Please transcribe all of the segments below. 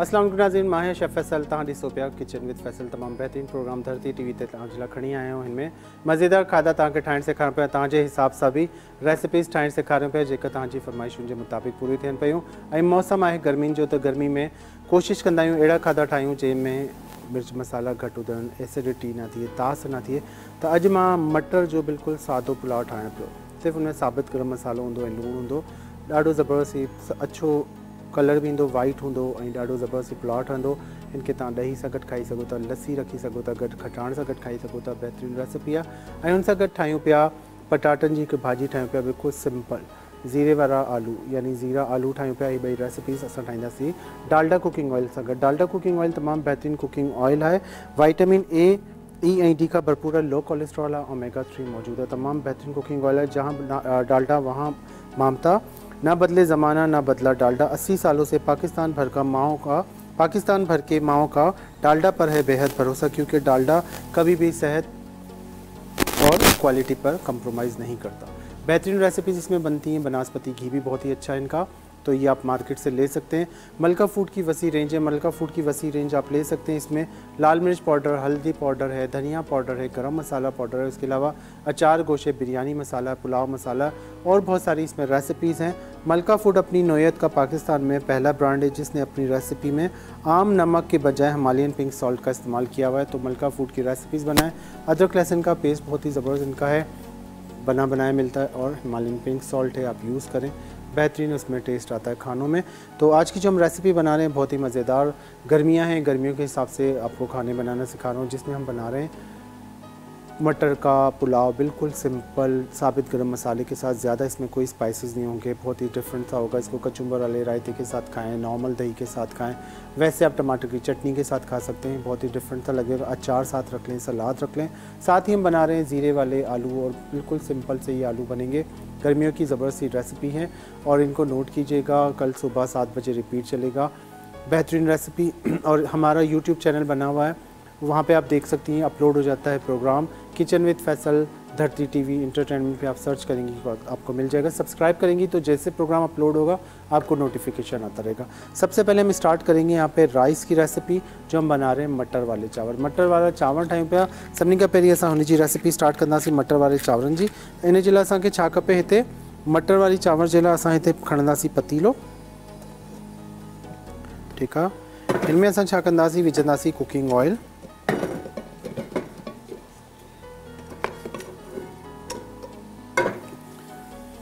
अस्सलाम वालेकुम नाज़रीन, माँ है शेफ़ फैसल तव्हां ॾिसो पिया किचन विद फैसल, तमामु बहितरीनु प्रोग्राम धरती टीवी ते लाइ खणी आया आहियूं हिन मज़ेदार खाधा तव्हांखे ठाहिणु सेखारणु पिया हिसाब सां बि रेसिपीज़ ठाहिणु सेखारियूं पिया, जेका तव्हांजी फरमाइशुनि जे मुताबिक़ पूरी थियनि पियूं। ऐं मौसमु आहे गर्मियुनि जो, त गर्मी में कोशिशि कंदा अहिड़ा खाधा ठाहियूं जंहिंमें मिर्च मसाला घटि हुजनि एसिडिटी न थिए तास न थिए। त अॼु माँ मटर जो बिल्कुलु सादो पुलाउ ठाहिणु पियो। सिर्फ़ु हुन साबित गरम मसालो हूंदो ऐं लूणु हूंदो। ॾाढो कलर भी ईंदो वाइट हूंदो ऐं ॾाढो ज़बरदस्त पुलाउ ठहंदो हिन तव्हां ॾही सां गॾु खाई था, लस्सी रखी सघो था, गॾु खटाण सां गॾु खाई सघो बहितरीनु रेसिपी आहे। ऐं हुन सां गॾु ठाहियूं पिया, पटाटनि जी हिकु बिल्कुलु सिंपल ज़ीरे वारा आलू, यानी ज़ीरा आलू ठाहियूं पिया हीअ ॿई रेसिपीज़ असां ठाहींदासीं। डालडा कुकिंग ऑयल सां गॾु। डालडा कुकिंग ऑयल तमामु बहितरीनु कुकिंग ऑयल आहे। वाइटामिन ए ई ऐं डी का भरपूर है लो कोलेस्ट्रॉल है ओमेगा थ्री मौजूद है तमाम बेहतरीन कुकिंग ऑयल है जहाँ डालडा वहाँ मामता। ना बदले ज़माना, ना बदला डालडा। अस्सी सालों से पाकिस्तान भर का माओ का, पाकिस्तान भर के माओ का डालडा पर है बेहद भरोसा, क्योंकि डालडा कभी भी सेहत और क्वालिटी पर कंप्रोमाइज़ नहीं करता। बेहतरीन रेसिपीज़ इसमें बनती हैं, बनास्पति, घी भी बहुत ही अच्छा है इनका। तो ये आप मार्केट से ले सकते हैं। मलका फ़ूड की वसी रेंज है। मलका फ़ूड की वसी रेंज आप ले सकते हैं। इसमें लाल मिर्च पाउडर, हल्दी पाउडर है, धनिया पाउडर है, गरम मसाला पाउडर है। उसके अलावा अचार गोशे बिरयानी मसाला, पुलाव मसाला और बहुत सारी इसमें रेसिपीज़ हैं। मलका फ़ूड अपनी नोयत का पाकिस्तान में पहला ब्रांड है, जिसने अपनी रेसिपी में आम नमक के बजाय हमालियन पिंक सॉल्ट का इस्तेमाल किया हुआ है। तो मलका फ़ूड की रेसिपीज़ बनाएँ। अदरक लहसुन का पेस्ट बहुत ही ज़बरदस्त इनका है। बना बनाया मिलता है और हिमालयन पिंक सॉल्ट है, आप यूज़ करें। बेहतरीन उसमें टेस्ट आता है खानों में। तो आज की जो हम रेसिपी बना रहे हैं, बहुत ही मज़ेदार। गर्मियाँ हैं, गर्मियों के हिसाब से आपको खाने बनाना सिखा रहा हूँ, जिसमें हम बना रहे हैं मटर का पुलाव, बिल्कुल सिंपल साबित गरम मसाले के साथ। ज़्यादा इसमें कोई स्पाइसेस नहीं होंगे, बहुत ही डिफरेंट सा होगा। इसको कचुम्बर वाले रायते के साथ खाएँ नॉर्मल दही के साथ खाएँ। वैसे आप टमाटर की चटनी के साथ खा सकते हैं, बहुत ही डिफरेंट सा लगेगा अचार साथ रख लें, सलाद रख लें। साथ ही हम बना रहे हैं ज़ीरे वाले आलू, और बिल्कुल सिंपल से ये आलू बनेंगे। गर्मियों की ज़बरदस्ती रेसिपी है और इनको नोट कीजिएगा, कल सुबह सात बजे रिपीट चलेगा। बेहतरीन रेसिपी और हमारा यूट्यूब चैनल बना हुआ है, वहाँ पे आप देख सकती हैं अपलोड हो जाता है प्रोग्राम किचन विद फैसल धरती टीवी इंटरटेनमेंट पे आप सर्च करेंगी तो आपको मिल जाएगा। सब्सक्राइब करेंगी तो जैसे प्रोग्राम अपलोड होगा, आपको नोटिफिकेशन आता रहेगा। सबसे पहले हम स्टार्ट करेंगे यहाँ पे राइस की रेसिपी जो हम बना रहे हैं मटर वाले चावल। मटर वाला चावल ठाहियूं पिया सभिनी खां पहिरीं असां हुनजी रेसिपी स्टार्ट कंदासीं मटर वारे चांवरनि जी। इन जे लाइ असांखे छा खपे मटर वारी चांवर जे लाइ असां हिते खणंदासीं पतीलो। ठीकु आहे हिन में असां छा कुकिंग ऑयल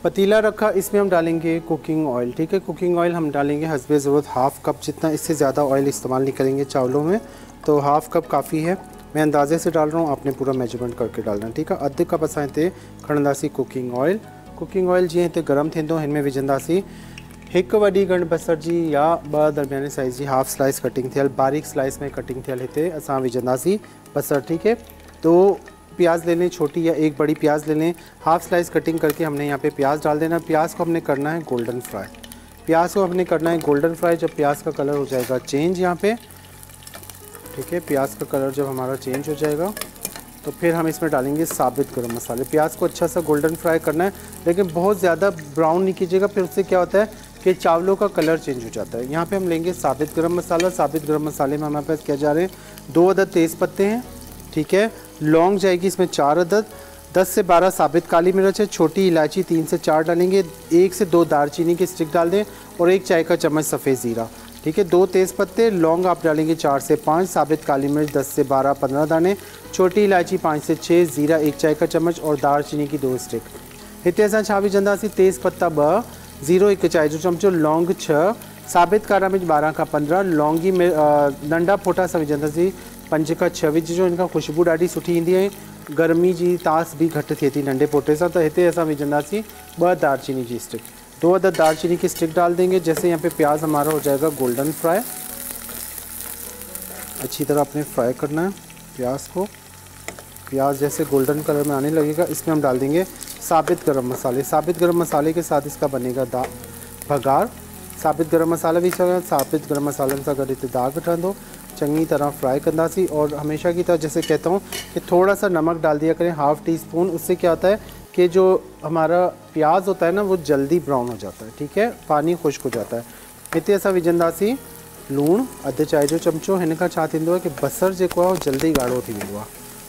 पतीला रखा, इसमें हम डालेंगे कुकिंग ऑयल ठीक है? कुकिंग ऑयल हम डालेंगे हसब ज़रूरत हाफ़ कप जितना इससे ज़्यादा ऑयल इस्तेमाल नहीं करेंगे चावलों में तो हाफ़ कप काफ़ी है। मैं अंदाजे से डाल रहा हूँ, आपने पूरा मेज़रमेंट करके डालना, ठीक है? अधु कप असां हिते खणंदासीं कुकिंग ऑयल कुकिंग ऑयल जीअं हिते गरम थींदो हिन में विझंदासीं हिकु वॾी ॻंढ बसर जी या ॿ दरमियाने साइज़ जी हाफ़ स्लाइस कटिंग थियल बारीक स्लाइस में कटिंग थियल हिते असां विझंदासीं बसर, ठीक है? तो प्याज ले लें, छोटी या एक बड़ी प्याज ले लें। हाफ़ स्लाइस कटिंग करके हमने यहाँ पे प्याज डाल देना। प्याज को हमने करना है गोल्डन फ्राई। प्याज को हमने करना है गोल्डन फ्राई। जब प्याज का कलर हो जाएगा चेंज यहाँ पे, ठीक है, प्याज का कलर जब हमारा चेंज हो जाएगा तो फिर हम इसमें डालेंगे साबित गर्म मसाले। प्याज को अच्छा सा गोल्डन फ्राई करना है, लेकिन बहुत ज़्यादा ब्राउन नहीं कीजिएगा, फिर उससे क्या होता है कि चावलों का कलर चेंज हो जाता है। यहाँ पे हम लेंगे साबित गर्म मसाला। साबित गर्म मसाले में हमारे पास क्या जा रहे हैं, दो अदद तेज़ पत्ते हैं, ठीक है लौंग जाएगी इसमें चार अदद, दस से बारह साबित काली मिर्च है, छोटी इलायची तीन से चार डालेंगे, एक से दो दालचीनी की स्टिक डाल दें और एक चाय का चम्मच सफ़ेद ज़ीरा। ठीक है, दो तेज़ पत्ते, लौंग आप डालेंगे चार से पाँच, साबित काली मिर्च दस से बारह, पंद्रह दाने, छोटी इलायची पाँच से छः ज़ीरा एक चाय का चम्मच और दालचीनी की दो स्टिक। हिते असां छा विझंदासीं तेज़ पत्ता ॿ ज़ीरो हिकु चांहि जो चमचो लौंग छह साबित कारा मिर्च ॿारहं खां पंद्रहं, लौंगी में नंढा फोटा असां विझंदासीं पंज खां छह विझिजो हिन खां ख़ुशबू ॾाढी सुठी ईंदी गर्मी जी तास बि घटि थिए थी नंढे पोटे सां, त हिते असां विझंदासीं ॿ दालचीनी जी स्टिक। दो अदद दालचीनी की स्टिक डाल देंगे, जैसे यहाँ पे प्याज हमारा हो जाएगा गोल्डन फ्राई अच्छी तरह अपने फ्राई करना है प्याज को। प्याज जैसे गोल्डन कलर में आने लगेगा, इसमें हम डाल देंगे साबित गरम मसाले। साबित गरम मसाले के साथ इसका बनेगा दा, भगार। साबित गरम मसाला भी साबित गरम मसालनि सां गॾु हिते दाग चंगी तरह फ्राई कंदासी और हमेशा की तरह जैसे कहता हूँ कि थोड़ा सा नमक डाल दिया करें हाफ़ टी स्पून उससे क्या होता है कि जो हमारा प्याज होता है ना, वो जल्दी ब्राउन हो जाता है, ठीक है? पानी खुश्क हो जाता है। इतने असा विझंदासी लूणु अधु चांहि जो चमचो थींदो आहे की बसर आहे उहो जल्दी ॻाढ़ो थी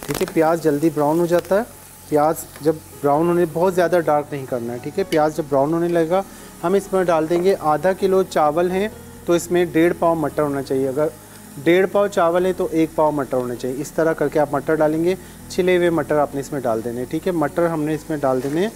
ठीक है? प्याज जल्दी ब्राउन हो जाता है। प्याज जब ब्राउन होने, बहुत ज़्यादा डार्क नहीं करना है, ठीक है? प्याज जब ब्राउन होने लगेगा, हम इसमें डाल देंगे आधा किलो चावल हैं तो इसमें डेढ़ पाव मटर होना चाहिए। अगर डेढ़ पाव चावल है तो एक पाव मटर होने चाहिए। इस तरह करके आप मटर डालेंगे, छिले हुए मटर आपने इसमें डाल देने, ठीक है? मटर हमने इसमें डाल देने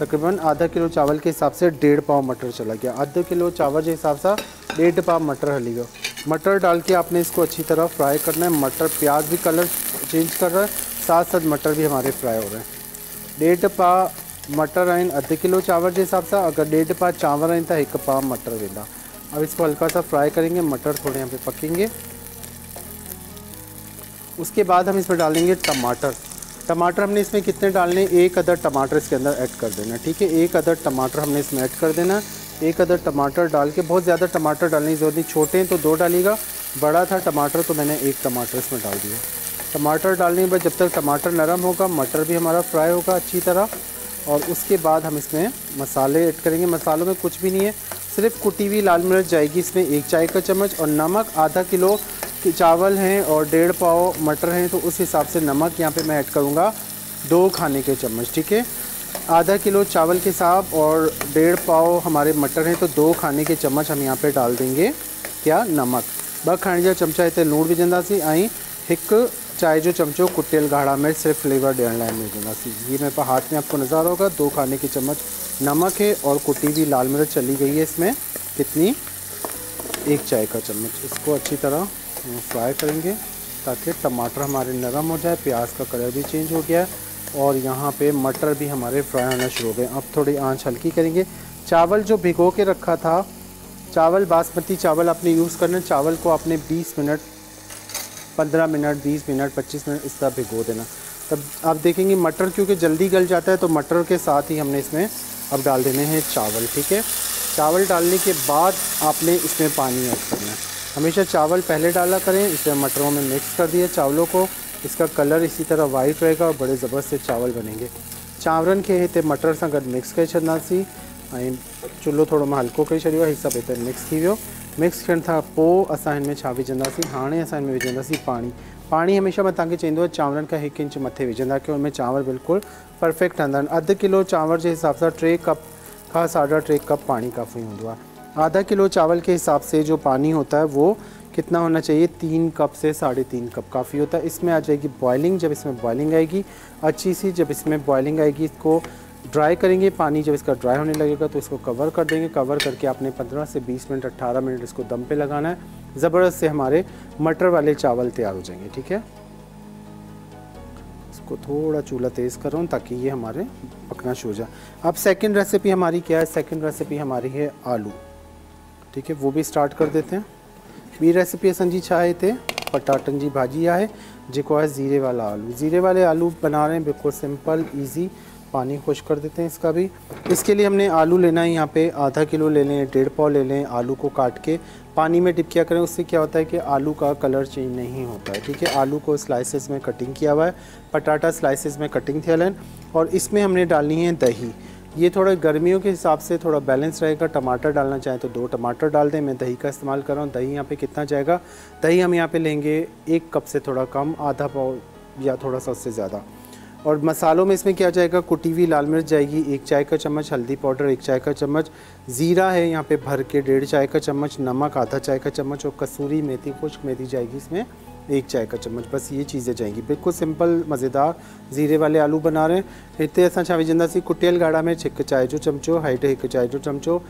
तकरीबन आधा किलो चावल के हिसाब से डेढ़ पाव मटर चला गया। आधा किलो चावल के हिसाब से डेढ़ पाव मटर हली गया। मटर डाल के आपने इसको अच्छी तरह फ्राई करना है। मटर प्याज भी कलर चेंज कर रहा है साथ साथ मटर भी हमारे फ्राई हो रहे हैं। डेढ़ पा मटर आहिनि अधु किलो चावल के हिसाब से, अगर डेढ़ पा चांवर आहिनि तो एक पा मटर वेंदा। अब इसको हल्का सा फ्राई करेंगे, मटर थोड़े यहाँ पे पकेंगे। उसके बाद हम इसमें डालेंगे टमाटर। टमाटर हमने इसमें कितने डालने एक अदर टमाटर इसके अंदर ऐड कर देना, ठीक है? एक अदर टमाटर हमने इसमें ऐड कर देना। एक अदर टमाटर डाल के, बहुत ज़्यादा टमाटर डालने की ज़रूरत नहीं, छोटे हैं तो दो डालिएगा, बड़ा था टमाटर तो मैंने एक टमाटर इसमें डाल दिया। टमाटर डालने के बाद जब तक टमाटर नरम होगा, मटर भी हमारा फ्राई होगा अच्छी तरह, और उसके बाद हम इसमें मसाले ऐड करेंगे। मसालों में कुछ भी नहीं है, सिर्फ़ कुटी हुई लाल मिर्च जाएगी इसमें, एक चाय का चम्मच और नमक, आधा किलो चावल हैं और डेढ़ पाव मटर हैं तो उस हिसाब से नमक यहाँ पे मैं ऐड करूँगा दो खाने के चम्मच, ठीक है? आधा किलो चावल के हिसाब और डेढ़ पाव हमारे मटर हैं तो दो खाने के चम्मच हम यहाँ पे डाल देंगे क्या? नमक। ब खाने जा चमचा हिते लूणु विझंदासीं ऐं हिकु चाय जो चमचो कुटियल गाढ़ा मिर्च, सिर्फ़ फ्लेवर ॾियण लाइ विझंदासीं ये मेरे पास हाथ में आपको नज़र होगा, दो खाने के चम्मच नमक है और कुटी हुई लाल मिर्च चली गई है इसमें, कितनी? एक चाय का चम्मच। इसको अच्छी तरह फ्राई करेंगे ताकि टमाटर हमारे नरम हो जाए, प्याज का कलर भी चेंज हो गया और यहाँ पे मटर भी हमारे फ्राई होना शुरू हो गए। अब थोड़ी आँच हल्की करेंगे। चावल जो भिगो के रखा था, चावल, बासमती चावल आपने यूज़ करना चावल को आपने 20 मिनट 15 मिनट 20 मिनट 25 मिनट इस तरह भिगो देना। तब आप देखेंगे मटर क्योंकि जल्दी गल जाता है तो मटर के साथ ही हमने इसमें अब डाल देने हैं चावल, ठीक है? चावल डालने के बाद आपने इसमें पानी ऐड करना है। हमेशा चावल पहले डाला करें, इसे मटरों में मिक्स कर दिए चावलों को। इसका कलर इसी तरह वाइट रहेगा और बड़े ज़बरदस्त चावल बनेंगे। चांवरनि खे हिते मटर सां गॾु मिक्स करे छॾंदासीं ऐं चुल्हो थोरो माँ हल्को करे हिते मिक्स थी वियो। मिक्स थियण खां पोइ असां हिन में छा विझंदासीं हाणे असां हिन में विझंदासीं पाणी। पाणी हमेशह माँ तव्हांखे चवंदो इंच मथे विझंदा की हुनमें चांवर बिल्कुलु परफेक्ट ठहंदा अधु किलो चांवर जे हिसाब सां टे कप खां साढा टे कप पानी काफ़ी आहे। आधा किलो चावल के हिसाब से जो पानी होता है, वो कितना होना चाहिए? तीन कप से साढ़े तीन कप काफ़ी होता है। इसमें आ जाएगी बॉइलिंग जब इसमें बॉइलिंग आएगी, अच्छी सी जब इसमें बॉइलिंग आएगी, इसको ड्राई करेंगे, पानी जब इसका ड्राई होने लगेगा तो इसको कवर कर देंगे। कवर करके आपने 15 से 20 मिनट 18 मिनट इसको दम पे लगाना है। ज़बरदस्त से हमारे मटर वाले चावल तैयार हो जाएँगे, ठीक है? इसको थोड़ा चूल्हा तेज़ कर ताकि ये हमारे पकना शुरू हो जाए। अब सेकेंड रेसिपी हमारी क्या है? सेकेंड रेसिपी हमारी है आलू। ठीक है, वो भी स्टार्ट कर देते हैं। ॿी रेसिपी छा आहे हिते पटाटनि जी भाॼी आहे जेको आहे ज़ीरे वाला आलू। ज़ीरे वाले आलू बना रहे हैं, बिल्कुल सिंपल इजी पानी खुश कर देते हैं इसका भी। इसके लिए हमने आलू लेना है यहाँ पे, आधा किलो ले लें, डेढ़ पाव ले लें, आलू को काट के पानी में डिप किया करें। उससे क्या होता है कि आलू का कलर चेंज नहीं होता है, ठीक है? आलू को स्लाइसेस में कटिंग किया हुआ है, पटाटा स्लाइसेस में कटिंग थियल और इसमें हमने डालनी है दही। ये थोड़ा गर्मियों के हिसाब से थोड़ा बैलेंस रहेगा। टमाटर डालना चाहें तो दो टमाटर डाल दें। मैं दही का इस्तेमाल कर रहा हूँ। दही यहाँ पे कितना जाएगा? दही हम यहाँ पे लेंगे एक कप से थोड़ा कम, आधा पाव या थोड़ा सा उससे ज़्यादा। और मसालों में इसमें क्या जाएगा? कुटी हुई लाल मिर्च जाएगी, एक चाय का चम्मच, हल्दी पाउडर, एक चाय का चम्मच। ज़ीरा है यहाँ पे भर के, डेढ़ चाय का चम्मच, नमक, आधा चाय का चम्मच और कसूरी मेथी, खुश्क मेथी जाएगी इसमें। एक चाय का चम्मच, बस ये चीज़ें जाएँगी। बिल्कुल सिंपल, मज़ेदार, ज़ीरे वाले आलू बना रहे हैं। हिते असां छा कुटियल गाढ़ा में हिकु चाय जो चमचो, हाइट हिकु चाय जो चमचो।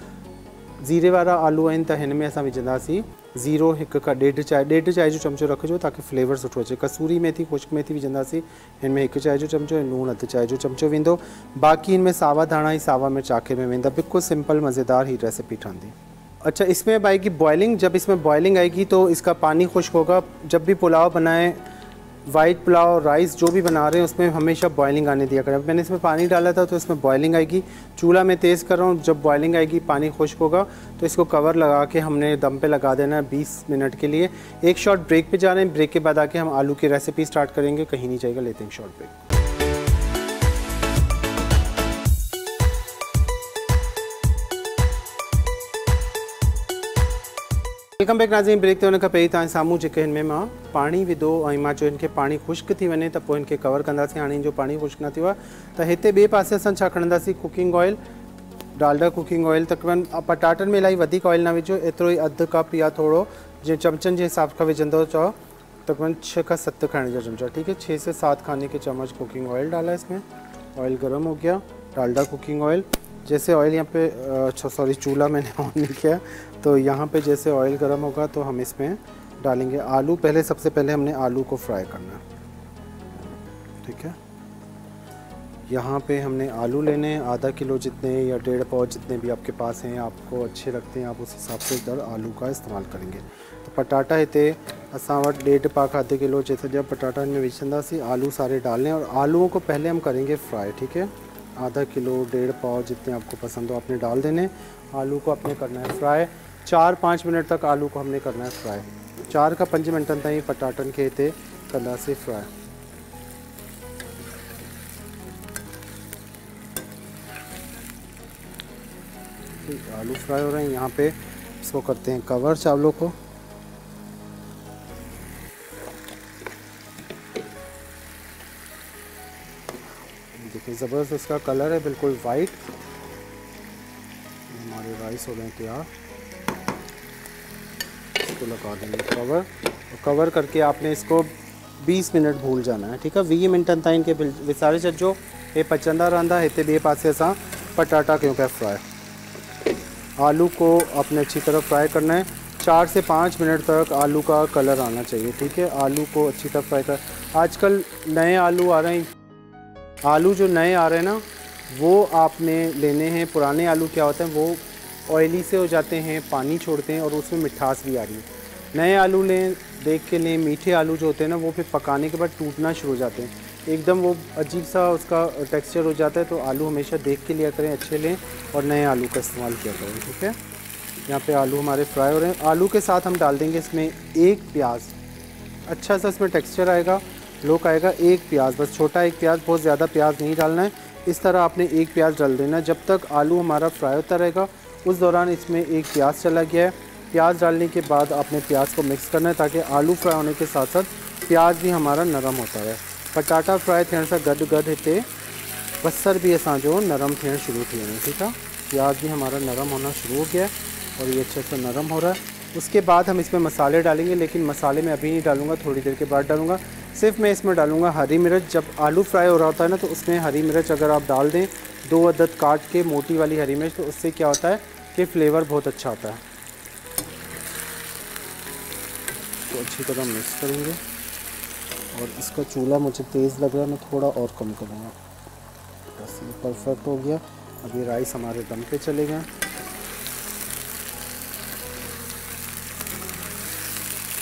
ज़ीरे वारा आलू आहिनि त हिन में असां विझंदासीं ज़ीरो, हिकु खां ॾेढ चांहि ॾेढ चांहि जो चमचो रखिजो ताकी फ्लेवर सुठो अचे। कसूरी मेथी, खुश्क मेथी विझंदासीं हिन में हिकु चांहि जो चमचो लूणु अधु चांहि जो चमचो वेंदो। बाक़ी हिन में सावा धाणा ऐं सावा मिर्च आख़िर में वेंदा। बिल्कुलु सिंपल, मज़ेदार ही रेसिपी ठहंदी। अच्छा इसमें अब आएगी बॉयलिंग जब इसमें बॉइलिंग आएगी तो इसका पानी खुश्क होगा। जब भी पुलाव बनाएँ वाइट पुलाव राइस जो भी बना रहे हैं, उसमें हमेशा बॉयलिंग आने दिया करें। मैंने इसमें पानी डाला था तो इसमें बॉइलिंग आएगी। चूल्हा में तेज़ कर रहा हूँ, जब बॉइलिंग आएगी, पानी खुश्क होगा। तो इसको कवर लगा के हमने दम पे लगा देना है बीस मिनट के लिए। एक शॉर्ट ब्रेक पे जा रहे हैं। ब्रेक के बाद आके हम आलू की रेसिपी स्टार्ट करेंगे। कहीं नहीं जाएगा, लेते हैं शॉर्ट ब्रेक वेलकम बैक नाज़रीन, ब्रेक ते हुन खां जेके हिन में पाणी विधो चयो हिनखे पाणी ख़ुश्क वञे, त हिनखे कवर कंदासीं। हाणे जो पाणी ख़ुश्क न त हिते ॿिए पासे खणंदासीं? Cooking oil Dalda cooking oil तक़रीबन पटाटनि में वधीक ऑयल न विझो, एतिरो ई अधु कप या थोरो जीअं चमचनि जे हिसाब खां विझंदो चओ, तक़रीबन छः खां सत खाने जा चमचा। ठीक है छः से सात खाने के चम्मच कुकिंग ऑयल डाला इसमें। ऑयल गर्म हो गया, डालडा कुकिंग ऑयल जैसे ऑयल यहाँ पे सॉरी, चूल्हा मैंने ऑन नहीं किया। तो यहाँ पे जैसे ऑयल गर्म होगा तो हम इसमें डालेंगे आलू। पहले सबसे पहले हमने आलू को फ्राई करना ठीक है? यहाँ पे हमने आलू लेने हैं। आधा किलो जितने या डेढ़ पाव जितने भी आपके पास हैं, आपको अच्छे लगते हैं, आप उस हिसाब से इधर आलू का इस्तेमाल करेंगे। तो पटाटा हिते असां वटि ॾेढ पाक आधे किलो जैसे जब पटाटा इनमें विझंदासीं आलू सारे डालने और आलूओं को पहले हम करेंगे फ्राई ठीक है? आधा किलो, डेढ़ पाव जितने आपको पसंद हो आपने डाल देने। आलू को आपने करना है फ्राई चार पाँच मिनट तक आलू को हमने करना है फ्राई। चार का पंज मिनट ताईं पटाटन के हिते कंदासीं फ्राई। आलू फ्राई हो रहे हैं, यहाँ पे इसको करते हैं कवर चावलों को। देखिए, ज़बरदस्त इसका कलर है, बिल्कुल वाइट। हमारे राइस हो गए तैयार। इसको लगा देंगे कवर और कवर करके आपने इसको 20 मिनट भूल जाना है, ठीक है? वीह मिनटनि ताईं इनके विसारे छॾिजो हे पचंदा रहंदा हिते ॿिए पासे असां पटाटा कयूं पिया फ्राई? आलू को अपने अच्छी तरह फ्राई करना है। चार से पाँच मिनट तक आलू का कलर आना चाहिए, ठीक है? आलू को अच्छी तरह फ्राई कर आजकल नए आलू आ रहे हैं। आलू जो नए आ रहे हैं ना, वो आपने लेने हैं, पुराने आलू क्या होते हैं, वो ऑयली से हो जाते हैं, पानी छोड़ते हैं और उसमें मिठास भी आ रही है। नए आलू लें, देख के लें, मीठे आलू जो होते हैं ना, वो फिर पकाने के बाद टूटना शुरू हो जाते हैं। एकदम वो अजीब सा उसका टेक्सचर हो जाता है तो आलू हमेशा देख के लिया करें, अच्छे लें और नए आलू का इस्तेमाल किया करें, ठीक है? यहाँ पे आलू हमारे फ्राई हो रहे हैं। आलू के साथ हम डाल देंगे इसमें एक प्याज। अच्छा सा इसमें टेक्सचर आएगा लोक आएगा, एक प्याज, बस छोटा एक प्याज, बहुत ज़्यादा प्याज नहीं डालना है। इस तरह आपने एक प्याज डाल देना जब तक आलू हमारा फ्राई होता रहेगा उस दौरान इसमें एक प्याज चला गया है। प्याज डालने के बाद आपने प्याज को मिक्स करना है ताकि आलू फ्राई होने के साथ साथ प्याज भी हमारा नरम होता है पटाटा फ्राई थियण सां गॾु गॾु बसर भी असांजो नरम थियण शुरू थी ठीक है? प्याज भी हमारा नरम होना शुरू हो गया है और ये अच्छे से नरम हो रहा है। उसके बाद हम इसमें मसाले डालेंगे, लेकिन मसाले मैं अभी नहीं डालूँगा, थोड़ी देर के बाद डालूँगा। सिर्फ़ मैं इसमें डालूँगा हरी मिर्च। जब आलू फ्राई हो रहा होता है ना तो उसमें हरी मिर्च अगर आप डाल दें दो अदद काट के मोटी वाली हरी मिर्च तो उससे क्या होता है कि फ्लेवर बहुत अच्छा आता है। तो अच्छी तरह मिक्स करेंगे। और इसका चूल्हा मुझे तेज़ लग रहा है, मैं थोड़ा और कम करूँगा। बस ये परफेक्ट हो गया। अभी राइस हमारे दम पे चले गए।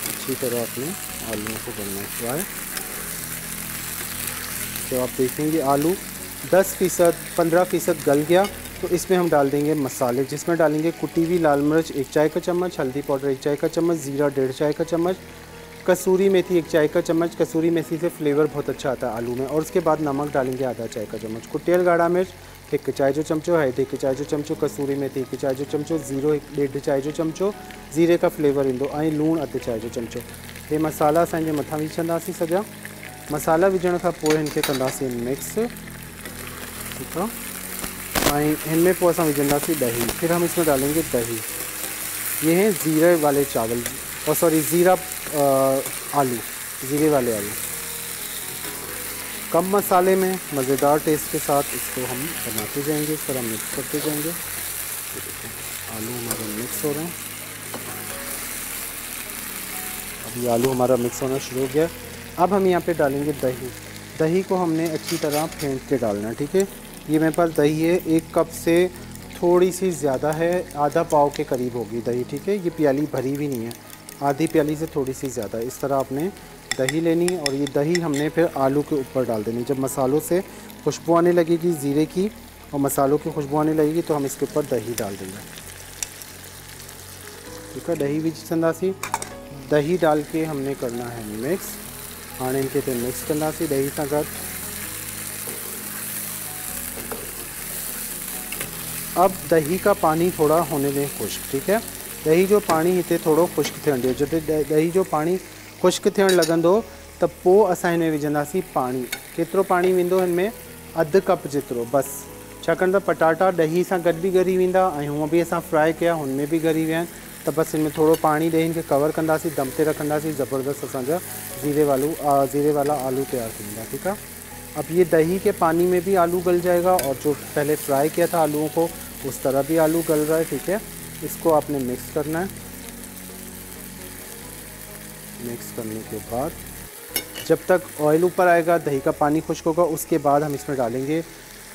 अच्छी तरह अपने आलूओं को करना है तो आप देखेंगे आलू 10 फ़ीसद, पंद्रह फ़ीसद गल गया तो इसमें हम डाल देंगे मसाले, जिसमें डालेंगे कुटी हुई लाल मिर्च, एक चाय का चम्मच, हल्दी पाउडर, एक चाय का चम्मच, ज़ीरा, डेढ़ चाय का चम्मच, कसूरी मेथी, एक चाय का चम्मच, कसूरी मेथी से फ्लेवर बहुत अच्छा आता है आलू में, और उसके बाद नमक डालेंगे आधा चाय का चम्मच कुटियल गाढ़ा मिर्च, एक चाय जो चमचो है एक चाय जो चमचो, कसूरी मेथी एक चाय जो चमचो, ज़ीरो एक डेढ़ चाय जो चमचो, ज़ीरे का फ्लेवर ईंदो, ऐं लूणु अधु चाय जो चमचो। ये मसाला असांजे मथां विझंदासीं सॼा। मसाला विझण खां पोइ मिक्स। ठीकु आहे ऐं हिन में पोइ असां विझंदासीं ॾही फिर हम इसमें डालेंगे दही। ये हैं ज़ीरे वाले चावल। और सॉरी ज़ीरा आलू। ज़ीरे वाले आलू। कम मसाले में, मज़ेदार टेस्ट के साथ इसको हम बनाते जाएँगे। इस तरह मिक्स करते जाएँगे। आलू हमारे मिक्स हो रहे हैं। अभी आलू हमारा मिक्स होना शुरू हो गया। अब हम यहाँ पे डालेंगे दही। दही को हमने अच्छी तरह फेंट के डालना ठीक है? ये मेरे पास दही है, एक कप से थोड़ी सी ज़्यादा है, आधा पाव के करीब होगी दही, ठीक है? ये प्याली भरी भी नहीं है, आधी प्याली से थोड़ी सी ज़्यादा। इस तरह आपने दही लेनी और ये दही हमने फिर आलू के ऊपर डाल देनी जब मसालों से खुशबू आने लगेगी ज़ीरे की और मसालों की खुशबू आने लगेगी तो हम इसके ऊपर दही डाल देंगे। ठीक है, दही भी चंदासी दही डाल के हमने करना है मिक्स। हाँ इनके ते मिक्स कंदासीं दही सां अब दही का पानी थोड़ा होने दें खुश्क, ठीक है? दही जो पानी हिते थोरो ख़ुश्क ॾियो। जिते दही जो पानी ख़ुश्क थियणु लॻंदो, त पोइ असां हिन में विझंदासीं पाणी। केतिरो पाणी वेंदो हिन में? अधु कप जेतिरो, बसि। छाकाणि त पटाटा ॾही सां बि ॻरी वेंदा ऐं हूअं बि असां फ्राए कया, हुन में बि ॻरी विया आहिनि। त बसि हिन में थोरो पाणी ॾेई हिनखे कवर कंदासीं, दम ते रखंदासीं, ज़बरदस्त असांजा ज़ीरे वालू ज़ीरे वाला आलू तैयार थी वेंदा, ठीकु आहे अब ये दही के पानी में भी आलू गल जाएगा और जो पहले फ्राई किया था आलूओं को उस तरह भी आलू गल रहा है, ठीक है? इसको आपने मिक्स करना है। मिक्स करने के बाद जब तक ऑयल ऊपर आएगा, दही का पानी खुश्क होगा, उसके बाद हम इसमें डालेंगे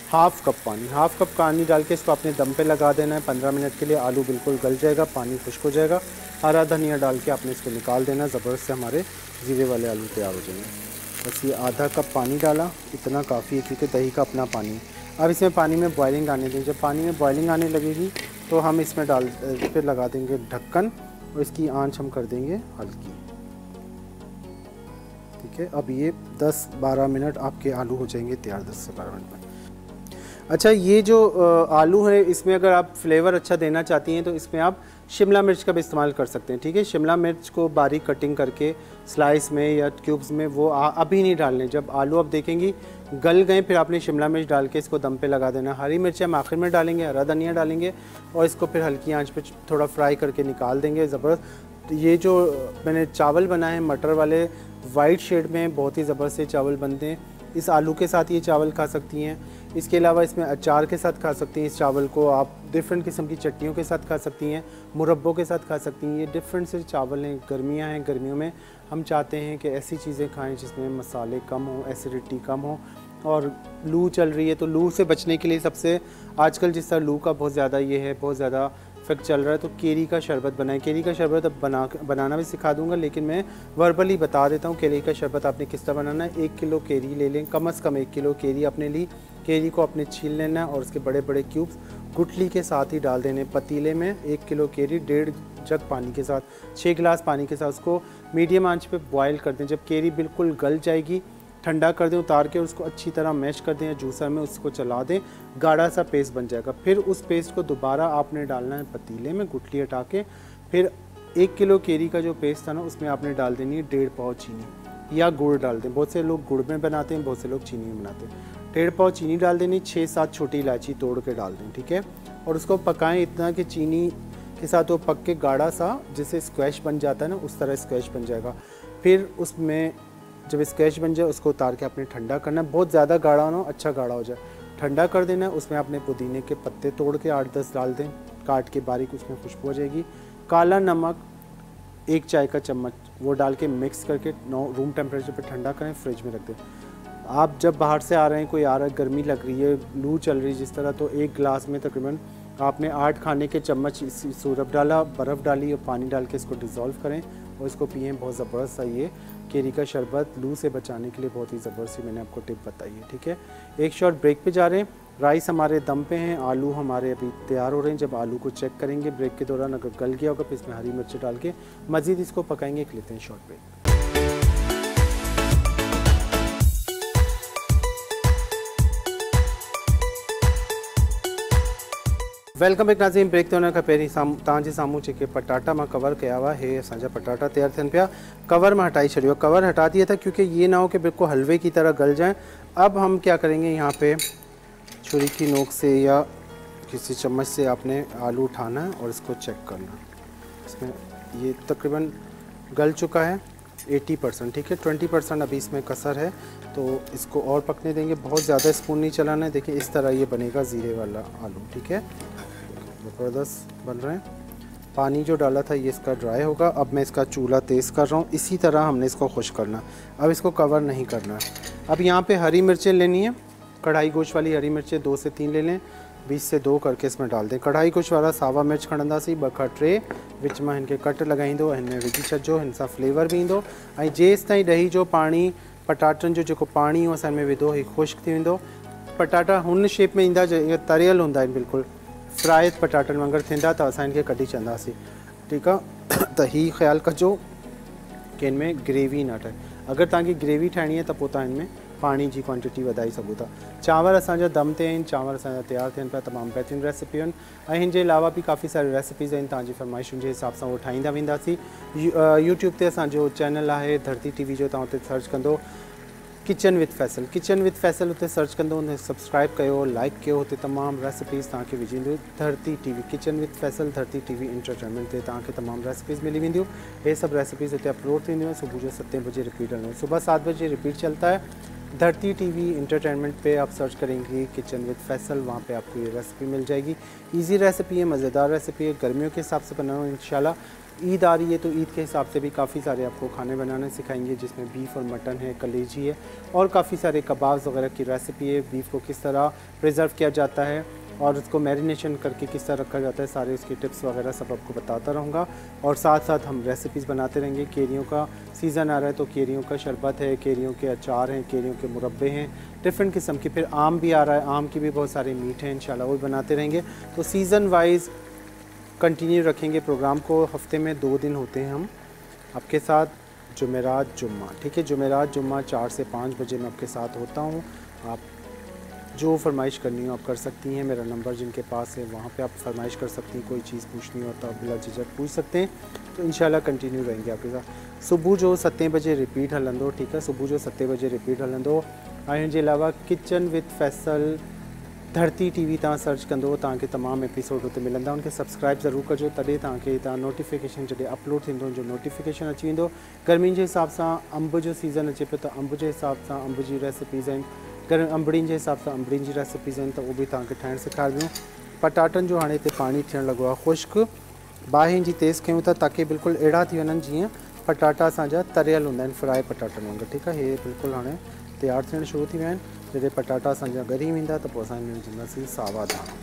हाफ़ कप पानी। हाफ़ कप पानी डाल के इसको अपने दम पे लगा देना है। पंद्रह मिनट के लिए आलू बिल्कुल गल जाएगा, पानी खुश्क हो जाएगा। हरा धनिया डाल के आपने इसको निकाल देना ज़बरदस्त से हमारे ज़ीरे वाले आलू तैयार हो जाएँगे। बस ये आधा कप पानी डाला, इतना काफ़ी है, क्योंकि दही का अपना पानी अब इसमें पानी में बॉइलिंग आने देंगे जब पानी में बॉइलिंग आने लगेगी तो हम इसमें डाल फिर लगा देंगे ढक्कन और इसकी आँच हम कर देंगे हल्की। ठीक है? अब ये 10-12 मिनट आपके आलू हो जाएँगे तैयार 10 से 12 मिनट में अच्छा ये जो आलू है, इसमें अगर आप फ्लेवर अच्छा देना चाहती हैं तो इसमें आप शिमला मिर्च का भी इस्तेमाल कर सकते हैं। ठीक है? शिमला मिर्च को बारीक कटिंग करके स्लाइस में या क्यूब्स में वो अभी नहीं डालने। जब आलू आप देखेंगी गल गए, फिर आपने शिमला मिर्च डाल के इसको दम पे लगा देना। हरी मिर्च हम आखिर में डालेंगे, हरा धनिया डालेंगे और इसको फिर हल्की आँच पे थोड़ा फ्राई करके निकाल देंगे, ज़बरदस्त। ये जो मैंने चावल बनाए हैं, मटर वाले वाइट शेड में बहुत ही ज़बरदस्त चावल बनते हैं। इस आलू के साथ ये चावल खा सकती हैं। इसके अलावा इसमें अचार के साथ खा सकती हैं, इस चावल को आप डिफरेंट किस्म की चटनियों के साथ खा सकती हैं, मुरब्बों के साथ खा सकती हैं। ये डिफरेंट से चावल हैं, गर्मियाँ हैं, गर्मियों में हम चाहते हैं कि ऐसी चीज़ें खाएँ जिसमें मसाले कम हो एसिडिटी कम हो। और लू चल रही है तो लू से बचने के लिए सबसे आजकल जिस तरह लू का बहुत ज़्यादा ये है, बहुत ज़्यादा इफ़ेक्ट चल रहा है तो केरी का शरबत बनाएँ। केरी का शरबत अब बना, बनाना भी सिखा दूँगा लेकिन मैं वर्बली बता देता हूँ केरी का शरबत आपने किस तरह बनाना है। एक किलो केरी ले लें, कम अज़ कम एक किलो केरी अपने ली केरी को अपने छील लेना और उसके बड़े बड़े क्यूब्स गुटली के साथ ही डाल देने। पतीले में एक किलो केरी, डेढ़ जग पानी के साथ छः गिलास पानी के साथ उसको मीडियम आँच पे बॉयल कर दें। जब केरी बिल्कुल गल जाएगी, ठंडा कर दें, उतार के उसको अच्छी तरह मैश कर दें या जूसर में उसको चला दें, गाढ़ा सा पेस्ट बन जाएगा। फिर उस पेस्ट को दोबारा आपने डालना है पतीले में गुटली हटा के। फिर एक किलो केरी का जो पेस्ट था ना, उसमें आपने डाल देनी है डेढ़ पाव चीनी। या गुड़ डाल दें। बहुत से लोग गुड़ में बनाते हैं, बहुत से लोग चीनी में बनाते हैं। डेढ़ पाव चीनी डाल देनी छः सात छोटी इलायची तोड़ के डाल दें, ठीक है? और उसको पकाएँ इतना कि चीनी के साथ वो पक के गाढ़ा सा जैसे स्क्वैश बन जाता है ना, उस तरह स्क्वैश बन जाएगा। फिर उसमें जब स्क्वैश बन जाए, उसको उतार के आपने ठंडा करना बहुत ज़्यादा गाढ़ा ना अच्छा गाढ़ा हो जाए। ठंडा कर देना उसमें आपने पुदीने के पत्ते तोड़ के आठ दस डाल दें। काट के बारीक उसमें खुशबू हो जाएगी। काला नमक, एक चाय का चम्मच वो डाल के मिक्स करके रूम टेम्परेचर पर ठंडा करें फ्रिज में रख दें। आप जब बाहर से आ रहे हैं, कोई आ रहा है, गर्मी लग रही है, लू चल रही है जिस तरह तो एक गिलास में तकरीबन आपने आठ खाने के चम्मच सूरप डाला, बर्फ़ डाली और पानी डाल के इसको डिज़ोल्व करें और इसको पिए। बहुत ज़बरदस्त सा ये। केरी का शरबत लू से बचाने के लिए बहुत ही ज़बरदस्त मैंने आपको टिप बताई है, ठीक है? एक शॉर्ट ब्रेक पे जा रहे हैं। राइस हमारे दम पे हैं, आलू हमारे अभी तैयार हो रहे हैं, जब आलू को चेक करेंगे, ब्रेक के दौरान अगर गल गया होगा फिर इसमें हरी मिर्च डाल के मज़ीद इसको पकाएँगे, एक लेते हैं शॉर्ट ब्रेक वेलकम बैक नाज़ीम ब्रेक ते खां पहिरीं साम्हूं तव्हांजे साम्हूं पटाटा माँ कवर कया हुआ हे असांजा पटाटा तैयार थियनि पिया। कवर माँ हटाई छॾियो कवर हटा दिया था क्योंकि ये ना हो कि बिल्कुल हलवे की तरह गल जाए। अब हम क्या करेंगे यहाँ पे? छुरी की नोक से या किसी चम्मच से आपने आलू उठाना है और इसको चेक करना। इसमें ये तकरीबन गल चुका है 80 परसेंट ठीक है? 20 परसेंट अभी इसमें कसर है तो इसको और पकने देंगे। बहुत ज़्यादा स्पून नहीं चलाना है। देखिए, इस तरह ये बनेगा ज़ीरे वाला आलू, ठीक है? ज़बरदस्त बन रहे हैं। पानी जो डाला था, ये इसका ड्राई होगा। अब मैं इसका चूल्हा तेज़ कर रहा हूँ। इसी तरह हमने इसको खुश करना। अब इसको कवर नहीं करना अब यहाँ पे हरी मिर्चें लेनी है। कढ़ाई गोश वाली हरी मिर्चें दो से तीन ले लें, बीस से दो करके इसमें डाल दें। कढ़ाई गोश वाला सावा मिर्च खणंदासीं ॿ खां टे विच में हिनखे कट लॻाईंदो हिन में विझी हिन सां फ्लेवर बि ईंदो। ऐं जेसि ताईं जो पाणी, पटाटनि जो जेको पाणी हो, असां में विधो हीउ ख़ुश्क थी पटाटा हुन शेप में ईंदा तरियल हूंदा बिल्कुलु। फ्राए पटाटनि वांगुरु थींदा, त असां हिनखे कढी छॾंदासीं। ठीकु आहे? त हीउ कजो की हिन में ग्रेवी न ठहे। अगरि तव्हांखे ग्रेवी ठाहिणी आहे, त पोइ तव्हां हिन में पानी जी क्वांटिटी वधाए सघूं था। चांवर असांजा दम ते आहिनि, चांवर असांजा तयारु थियनि पिया, तमामु बहितरीनु रेसिपियूं आहिनि ऐं अलावा बि काफ़ी सारी रेसिपीज़ आहिनि, तव्हांजी फरमाइशुनि जे हिसाब सां उहो ठाहींदा वेंदासीं। यूट्यूब ते असांजो चैनल आहे, धरती टी वी जो हुते सर्च कंदो kitchen with Faisal kitchen with Faisal उते सर्च कंदो हुन सब्सक्राइब कयो लाइक कयो, हुते तमामु रेसिपीज़ तव्हांखे विझी Dharti T V kitchen with Faisal Dharti T V entertainment ते तव्हांखे तमामु रेसिपीज़ मिली वेंदियूं। हे सभु रेसिपीज़ हुते अपलोड थींदियूं सुबुह जो सतें बजे रिपीट हलंदो। सुबह सात बजे रिपीट चलता है धरती टीवी इंटरटेनमेंट पे आप सर्च करेंगे किचन विद फैसल वहाँ पे आपको ये रेसिपी मिल जाएगी। इजी रेसिपी है, मज़ेदार रेसिपी है, गर्मियों के हिसाब से बनाना इंशाल्लाह। ईद आ रही है तो ईद के हिसाब से भी काफ़ी सारे आपको खाने बनाने सिखाएँगे, जिसमें बीफ और मटन है, कलेजी है, और काफ़ी सारे कबाब वगैरह की रेसिपी है। बीफ को किस तरह प्रिजर्व किया जाता है? और उसको मैरिनेशन करके किस तरह रखा जाता है, सारे उसके टिप्स वगैरह सब आपको बताता रहूँगा। और साथ साथ हम रेसिपीज़ बनाते रहेंगे। केरियों का सीज़न आ रहा है तो केरियों का शरबत है, केरियों के अचार हैं, केरियों के मुरबे हैं डिफरेंट किस्म के। फिर आम भी आ रहा है, आम की भी बहुत सारे मीठ हैं, इंशाल्लाह वो बनाते रहेंगे। तो सीज़न वाइज कंटिन्यू रखेंगे प्रोग्राम को। हफ़्ते में दो दिन होते हैं हम आपके साथ, जुमेरात जुम्मा। ठीक है, जुमेरात जुम्मा चार से पाँच बजे मैं आपके साथ होता हूँ। आप जो फरमाइश करनी हो आप कर सकती हैं। मेरा नंबर जिनके पास है, वहाँ पे आप फरमाइश कर सकती हैं, कोई चीज़ पूछनी हो तो आप बिला झिझक पूछ सकते हैं। तो इन कंटिन्यू रहेंगे आपके साथ। सुबह जो सतें बजे रिपीट हलंदो, ठीक है? सुबह जो सतें बजे रिपीट हलंदो ऐं हिन अलावा kitchen with Faisal Dharti T we तव्हां सर्च कंदो तव्हांखे तमामु एपिसोड हुते मिलंदा। उनखे सब्सक्राइब ज़रूरु कजो तव्हांखे तव्हां नोटिफिकेशन जॾहिं अपलोड थींदो जो नोटिफिकेशन अची वेंदो गर्मियुनि जे हिसाब सां, अंब जो सीज़न अचे पियो त अंब जे हिसाब सां, अंब जी रेसिपीज़ गर्म अंबड़ियुनि जे हिसाब सां अंबड़ियुनि जी रेसिपीज़ आहिनि त उहो बि तव्हांखे ठाहिणु सेखारियूं पटाटनि जो हाणे हिते पाणी थियणु लॻो ख़ुश्क। बाहि जी तेज़ कयूं था, ताकी बिल्कुलु अहिड़ा थी वञनि जीअं पटाटा असांजा तरियल हूंदा फ्राए पटाटनि वांगुरु, ठीकु हे बिल्कुलु हाणे तयारु थियणु शुरू थी विया आहिनि। पटाटा असांजा ॻरी वेंदा, त पोइ सावा दाणा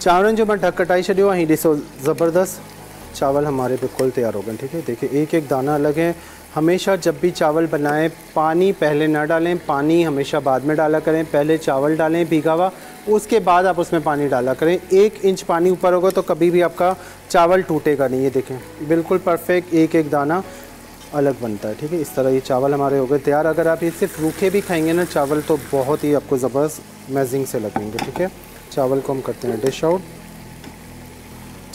चांवरनि जो माँ ढक कटाए छॾियो आहे, हीउ ॾिसो ज़बरदस्त। चावल हमारे बिल्कुल तैयार हो गए, ठीक है? देखिए एक एक दाना अलग है। हमेशा जब भी चावल बनाएँ, पानी पहले ना डालें, पानी हमेशा बाद में डाला करें। पहले चावल डालें भीगा हुआ, उसके बाद आप उसमें पानी डाला करें। एक इंच पानी ऊपर होगा तो कभी भी आपका चावल टूटेगा नहीं, ये देखें। बिल्कुल परफेक्ट एक एक दाना अलग बनता है, ठीक है? इस तरह ये चावल हमारे हो गए तैयार। अगर आप ये सिर्फ़ रूखे भी खाएँगे ना, चावल तो बहुत ही आपको ज़बरदस्त मैजिंग से लगेंगे, ठीक है? चावल को हम करते हैं डिश आउट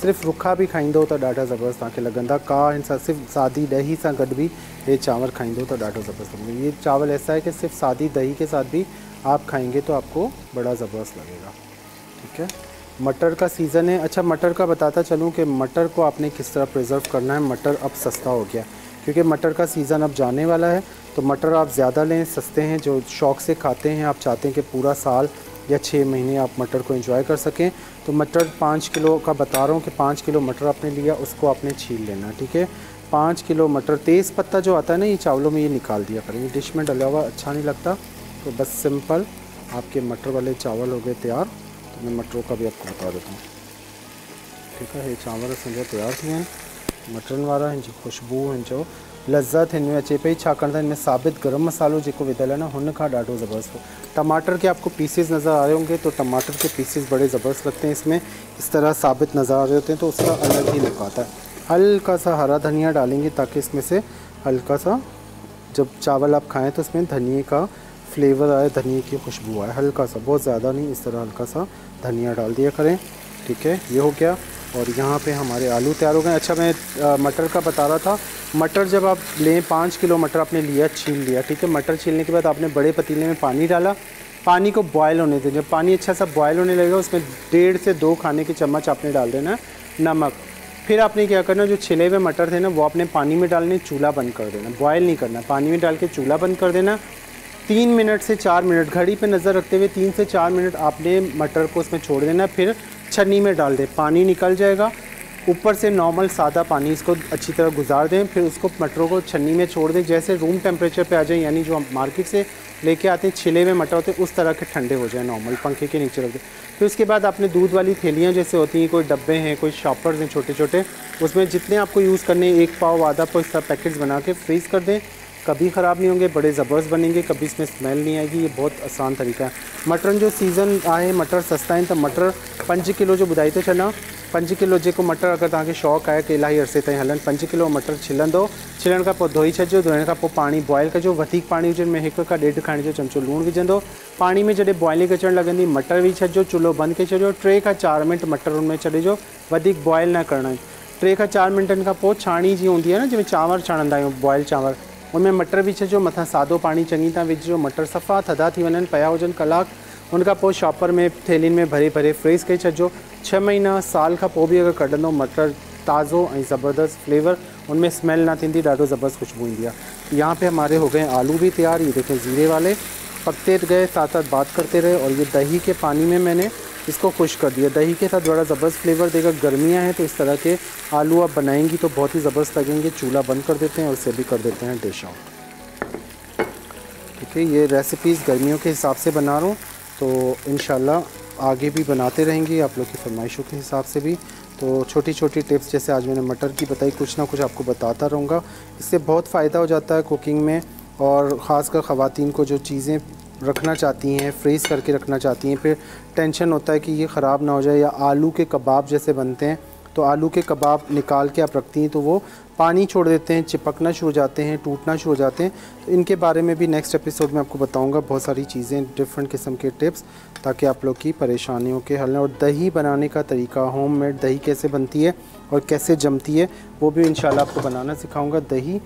सिर्फ़ु रुखा बि खाईंदो त ॾाढा ज़बरदस्त तव्हांखे लॻंदा। का हिन सां सिर्फ़ु सादी ॾही सां गॾु बि ये चावल खाएँगे तो ज़्यादा ज़बरदस्त लगेगा ये चावल ऐसा है कि सिर्फ़ सादी दही के साथ भी आप खाएँगे तो आपको बड़ा ज़बरदस्त लगेगा। ठीक है? मटर का सीज़न है। अच्छा मटर का बताता चलूँ कि मटर को आपने किस तरह प्रिजर्व करना है? मटर अब सस्ता हो गया। क्योंकि मटर का सीज़न अब जाने वाला है तो मटर आप ज़्यादा लें, सस्ते हैं, जो शौक़ से खाते हैं, आप चाहते हैं कि पूरा साल या छः महीने आप मटर को एंजॉय कर सकें। तो मटर पाँच किलो का बता रहा हूँ कि पाँच किलो मटर आपने लिया, उसको आपने छील लेना, ठीक है? पाँच किलो मटर, तेज़ पत्ता जो आता है ना ये चावलों में ये निकाल दिया करें। डिश में डला हुआ अच्छा नहीं लगता तो बस सिंपल आपके मटर वाले चावल हो गए तैयार। तो मैं मटरों का भी आपको बता देता हूँ। ठीक है, ये चावल समझो तैयार थे हैं मटरनि वारा हिन ख़ुशबू हिन जो लज़त हिन में अचे पई छाकाणि साबित गरम मसालो जेको विधियल आहे न खां ॾाढो ज़बरदस्त हो। टमाटर के आपको पीसेस नज़र आ रहे होंगे तो टमाटर के पीसेस बड़े ज़बरदस्त लगते हैं इसमें। इस तरह साबित नज़र आ रहे होते हैं तो उसका अलग ही लुक आता है। हल्का सा हरा धनिया डालेंगे ताकि इसमें से हल्का सा, जब चावल आप खाएँ तो इसमें धनिए का फ्लेवर आए, धनिए की खुशबू आए। हल्का सा, बहुत ज़्यादा नहीं, इस तरह हल्का सा धनिया डाल दिया करें। ठीक है, ये हो गया। और यहाँ पे हमारे आलू तैयार हो गए। अच्छा मैं मटर का बता रहा था। मटर जब आप लें, पाँच किलो मटर आपने लिया, छील लिया, ठीक है? मटर छीलने के बाद आपने बड़े पतीले में पानी डाला। पानी को बॉयल होने दें। जब पानी अच्छा सा बॉयल होने लगेगा, उसमें डेढ़ से दो खाने के चम्मच आपने डाल देना नमक। फिर आपने क्या करना जो छिले हुए मटर थे ना, वो आपने पानी में डालने, चूल्हा बंद कर देना। बॉयल नहीं करना, पानी में डाल के चूल्हा बंद कर देना। तीन मिनट से चार मिनट, घड़ी पे नज़र रखते हुए तीन से चार मिनट आपने मटर को उसमें छोड़ देना। फिर छन्नी में डाल दें। पानी निकल जाएगा। ऊपर से नॉर्मल सादा पानी इसको अच्छी तरह गुजार दें, फिर उसको मटरों को छन्नी में छोड़ दें। जैसे रूम टेम्परेचर पे आ जाए, यानी जो हम मार्केट से लेके आते हैं, छिले हुए मटर होते हैं, उस तरह के ठंडे हो जाए नॉर्मल पंखे के नीचे रख दें। फिर उसके बाद आपने दूध वाली थैलियाँ जैसे होती हैं, कोई डब्बे हैं, कोई शॉपर्स हैं छोटे छोटे उसमें जितने आपको यूज़ करने एक पाव, आधा पाव इस तरह पैकेट्स बना के फ्रीज़ कर दें। कभी ख़राब नहीं होंगे, बड़े ज़बरदस्त बनेंगे, कभी इसमें स्मेल नहीं आएगी, ये बहुत आसान तरीका है। मटरन जो सीज़न आए, मटर सस्ता है तो मटर पंज किलो जो ॿुधाई थो छॾा पंज किलो जेको मटर अगर तव्हांखे शौक़ु आहे की इलाही अरसे ताईं हलनि, पंज किलो मटर छिलंदो। छिलण पोइ धोई छॾिजो, धोइण खां पोइ पाणी बॉइल कजो। पाणी हुजे में हिकु खां ॾेढु खाइण जो चमचो लूणु विझंदो। पाणी में जॾहिं बॉइलिंग अचणु लॻंदी, मटर विझी छॾिजो, चुल्हो बंदि करे छॾियो टे खां चारि मिंट मटर हुन में बॉइल न करणा। आहिनि टे खां चारि मिंटनि खां पोइ छाणी जीअं हूंदी आहे न जंहिंमें चांवर छाणंदा आहियूं बॉइल चांवर। उनमें मटर विझिजो, मथां सादो पाणी चङी तरह विझिजो, मटर सफ़ा थधा थी वञनि, पिया हुजनि कलाकु। पोइ शॉपर में थैलियुनि में भरे भरे फ्रीज़ करे छॾिजो। छह महीना, साल खां पोइ बि अगरि कढंदो मटर ताज़ो ज़बरदस्त फ्लेवर, उनमें स्मेल ना थींदी, ॾाढो ज़बरदस्त खुशबू ईंदी आहे। यहाँ पे हमारे हो गए आलू भी तैयार, ये देखें ज़ीरे वाले। पकते गए साथ साथ बात करते रहे और ये दही के पानी में मैंने इसको खुश कर दिया। दही के साथ बड़ा ज़बरदस्त फ्लेवर देगा गर्मियाँ हैं तो इस तरह के आलू आप बनाएँगी तो बहुत ही ज़बरदस्त लगेंगे। चूल्हा बंद कर देते हैं और इसे भी कर देते हैं डिश आउट ठीक है, ये रेसिपीज़ गर्मियों के हिसाब से बना रहा हूँ तो इन आगे भी बनाते रहेंगे। आप लोग की फरमाइशों के हिसाब से भी। तो छोटी छोटी टिप्स जैसे आज मैंने मटर की बताई, कुछ ना कुछ आपको बताता रहूँगा। इससे बहुत फ़ायदा हो जाता है कुकिंग में और ख़ासकर ख़वातीन को जो चीज़ें रखना चाहती हैं फ्रीज़ करके रखना चाहती हैं, फिर टेंशन होता है कि ये ख़राब ना हो जाए या आलू के कबाब जैसे बनते हैं तो आलू के कबाब निकाल के आप रखती हैं तो वो पानी छोड़ देते हैं, चिपकना शुरू हो जाते हैं, टूटना शुरू हो जाते हैं। तो इनके बारे में भी नेक्स्ट एपिसोड में आपको बताऊँगा, बहुत सारी चीज़ें डिफरेंट किस्म के टिप्स ताकि आप लोग की परेशानियों के हल और दही बनाने का तरीका होम मेड दही कैसे बनती है और कैसे जमती है, वो भी इन आपको बनाना सिखाऊँगा, दही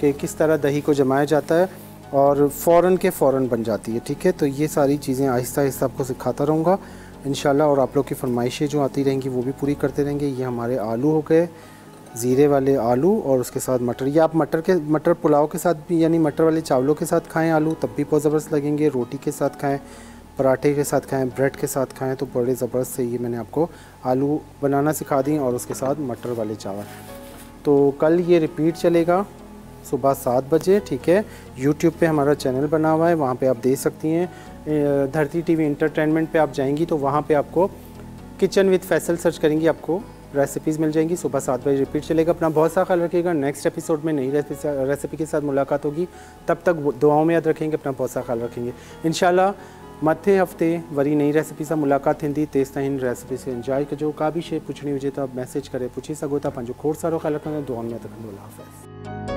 के किस तरह दही को जमाया जाता है। और फ़ौर के फ़ौर बन जाती है, ठीक है? तो ये सारी चीज़ें आहिस्ता आहिस्ता आपको सिखाता रहूँगा। इन और आप लोग की फरमाइशें जो आती रहेंगी, वो भी पूरी करते रहेंगे। ये हमारे आलू हो गए, ज़ीरे वाले आलू, और उसके साथ मटर। ये आप मटर के, मटर पुलाव के साथ भी, यानी मटर वाले चावलों के साथ खाएँ आलू, तब भी बहुत ज़बरदस्त लगेंगे। रोटी के साथ खाएँ, पराठे के साथ खाएँ, ब्रेड के साथ खाएँ तो बड़े ज़बरदस्त से ये मैंने आपको आलू बनाना सिखा दी और उसके साथ मटर वाले चावल। तो कल ये रिपीट चलेगा। सुबह सात बजे, ठीक है? यूट्यूब पे हमारा चैनल बना हुआ है, वहाँ पे आप देख सकती हैं। धरती टीवी इंटरटेनमेंट पे आप जाएँगी तो वहाँ पे आपको किचन विद फैसल सर्च करेंगी, आपको रेसिपीज़ मिल जाएँगी। सुबह सात बजे रिपीट चलेगा। अपना बहुत सा ख्याल रखिएगा नेक्स्ट एपिसोड में नई रेसिपी के साथ मुलाकात होगी। तब तक दुआओं में याद रखेंगे, अपना बहुत सा ख्याल रखेंगे। इन मथे हफ़्ते वरी नई रेसिपी सां मुलाक़ात थींदी तेसि ताईं रेसिपी से इंजॉय कजो का बि शइ पुछणी हुजे त मैसेज करे पुछी सघो था पंहिंजो खोड़ सारो ख्यालु रखंदो दुआनि में रखंदो हाफ़िज़।